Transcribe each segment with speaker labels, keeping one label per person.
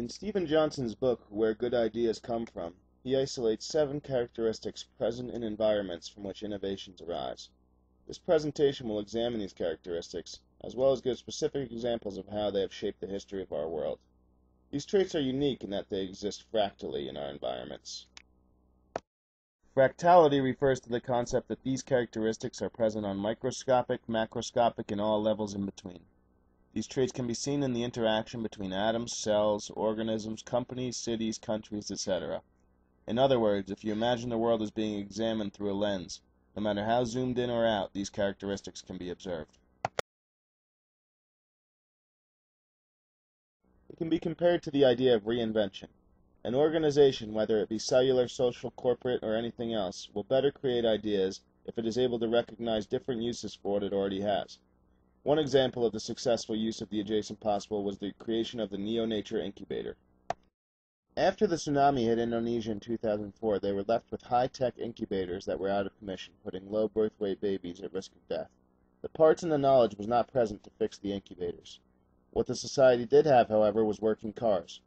Speaker 1: In Steven Johnson's book Where Good Ideas Come From, he isolates seven characteristics present in environments from which innovations arise. This presentation will examine these characteristics, as well as give specific examples of how they have shaped the history of our world. These traits are unique in that they exist fractally in our environments. Fractality refers to the concept that these characteristics are present on microscopic, macroscopic, and all levels in between. These traits can be seen in the interaction between atoms, cells, organisms, companies, cities, countries, etc. In other words, if you imagine the world as being examined through a lens, no matter how zoomed in or out, these characteristics can be observed. It can be compared to the idea of reinvention. An organization, whether it be cellular, social, corporate, or anything else, will better create ideas if it is able to recognize different uses for what it already has. One example of the successful use of the adjacent possible was the creation of the Neo-Nurture Incubator. After the tsunami hit Indonesia in 2004, they were left with high-tech incubators that were out of commission, putting low birth weight babies at risk of death. The parts and the knowledge was not present to fix the incubators. What the society did have, however, was working cars.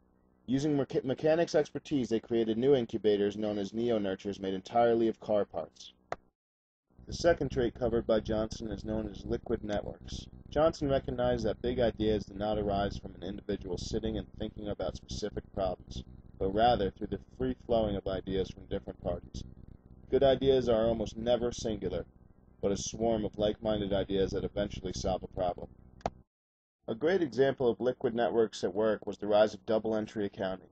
Speaker 1: Using mecha mechanics expertise, they created new incubators known as neo-nurtures made entirely of car parts. The second trait covered by Johnson is known as liquid networks. Johnson recognized that big ideas do not arise from an individual sitting and thinking about specific problems, but rather through the free flowing of ideas from different parties. Good ideas are almost never singular, but a swarm of like-minded ideas that eventually solve a problem. A great example of liquid networks at work was the rise of double-entry accounting.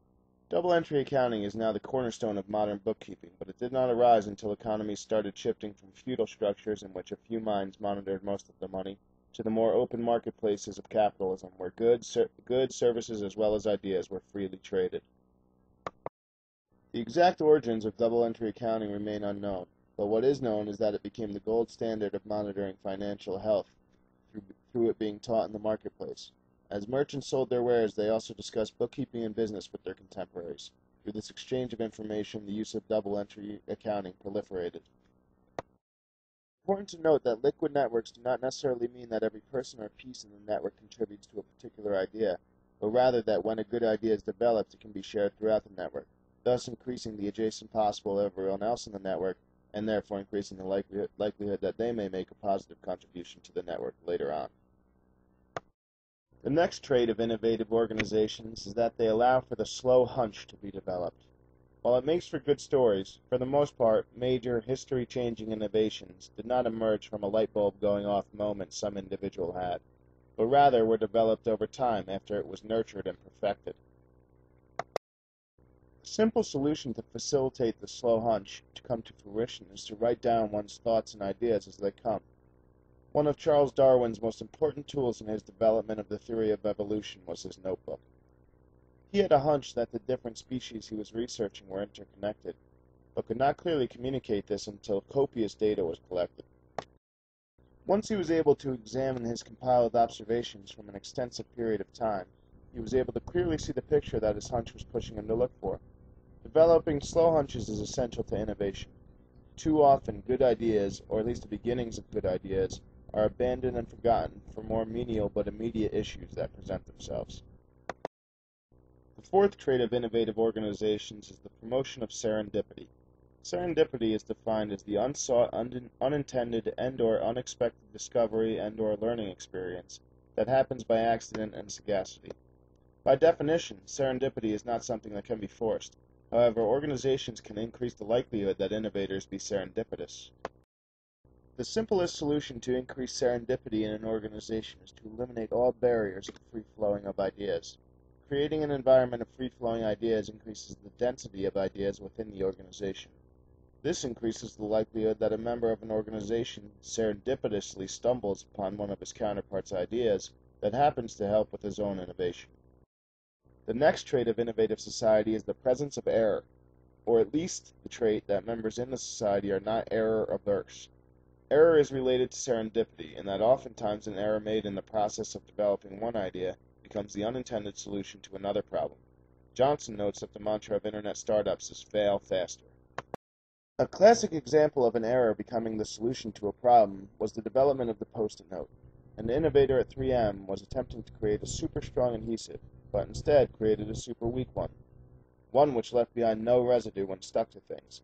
Speaker 1: Double entry accounting is now the cornerstone of modern bookkeeping, but it did not arise until economies started shifting from feudal structures in which a few minds monitored most of the money to the more open marketplaces of capitalism where goods, ser goods, services, as well as ideas were freely traded. The exact origins of double entry accounting remain unknown, but what is known is that it became the gold standard of monitoring financial health through, through it being taught in the marketplace. As merchants sold their wares, they also discussed bookkeeping and business with their contemporaries. Through this exchange of information, the use of double entry accounting proliferated. Important to note that liquid networks do not necessarily mean that every person or piece in the network contributes to a particular idea, but rather that when a good idea is developed, it can be shared throughout the network, thus increasing the adjacent possible of everyone else in the network, and therefore increasing the likelihood, likelihood that they may make a positive contribution to the network later on. The next trait of innovative organizations is that they allow for the slow hunch to be developed. While it makes for good stories, for the most part, major, history-changing innovations did not emerge from a light bulb going off moment some individual had, but rather were developed over time after it was nurtured and perfected. A simple solution to facilitate the slow hunch to come to fruition is to write down one's thoughts and ideas as they come. One of Charles Darwin's most important tools in his development of the theory of evolution was his notebook. He had a hunch that the different species he was researching were interconnected, but could not clearly communicate this until copious data was collected. Once he was able to examine his compiled observations from an extensive period of time, he was able to clearly see the picture that his hunch was pushing him to look for. Developing slow hunches is essential to innovation. Too often, good ideas, or at least the beginnings of good ideas, are abandoned and forgotten for more menial but immediate issues that present themselves. The fourth trait of innovative organizations is the promotion of serendipity. Serendipity is defined as the unsought, un unintended, and or unexpected discovery and or learning experience that happens by accident and sagacity. By definition, serendipity is not something that can be forced. However, organizations can increase the likelihood that innovators be serendipitous. The simplest solution to increase serendipity in an organization is to eliminate all barriers to free flowing of ideas. Creating an environment of free flowing ideas increases the density of ideas within the organization. This increases the likelihood that a member of an organization serendipitously stumbles upon one of his counterpart's ideas that happens to help with his own innovation. The next trait of innovative society is the presence of error, or at least the trait that members in the society are not error averse. Error is related to serendipity, in that oftentimes an error made in the process of developing one idea becomes the unintended solution to another problem. Johnson notes that the mantra of internet startups is fail faster. A classic example of an error becoming the solution to a problem was the development of the post-it note. An innovator at 3M was attempting to create a super strong adhesive, but instead created a super weak one, one which left behind no residue when stuck to things.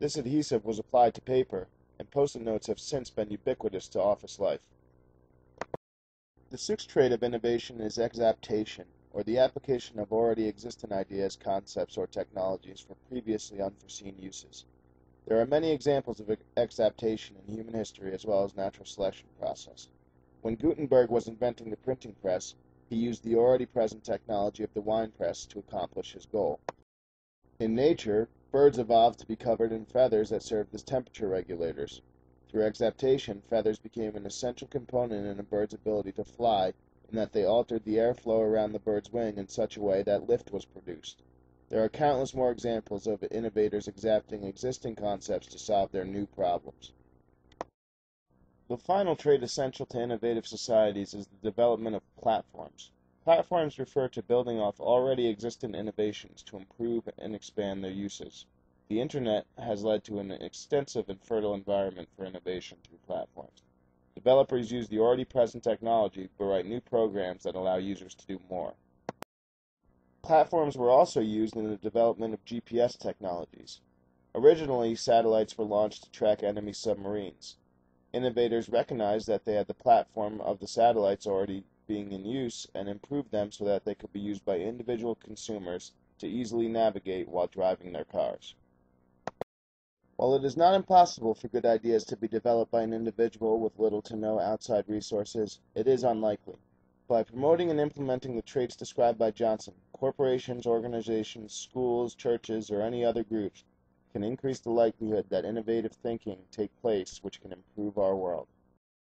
Speaker 1: This adhesive was applied to paper, post-it notes have since been ubiquitous to office life. The sixth trait of innovation is exaptation, or the application of already existing ideas, concepts, or technologies for previously unforeseen uses. There are many examples of exaptation in human history as well as natural selection process. When Gutenberg was inventing the printing press, he used the already present technology of the wine press to accomplish his goal. In nature, birds evolved to be covered in feathers that served as temperature regulators. Through exaptation, feathers became an essential component in a bird's ability to fly in that they altered the airflow around the bird's wing in such a way that lift was produced. There are countless more examples of innovators exapting existing concepts to solve their new problems. The final trait essential to innovative societies is the development of platforms. Platforms refer to building off already existing innovations to improve and expand their uses. The Internet has led to an extensive and fertile environment for innovation through platforms. Developers use the already present technology but write new programs that allow users to do more. Platforms were also used in the development of GPS technologies. Originally, satellites were launched to track enemy submarines. Innovators recognized that they had the platform of the satellites already being in use and improve them so that they could be used by individual consumers to easily navigate while driving their cars. While it is not impossible for good ideas to be developed by an individual with little to no outside resources, it is unlikely. By promoting and implementing the traits described by Johnson, corporations, organizations, schools, churches, or any other groups can increase the likelihood that innovative thinking take place which can improve our world.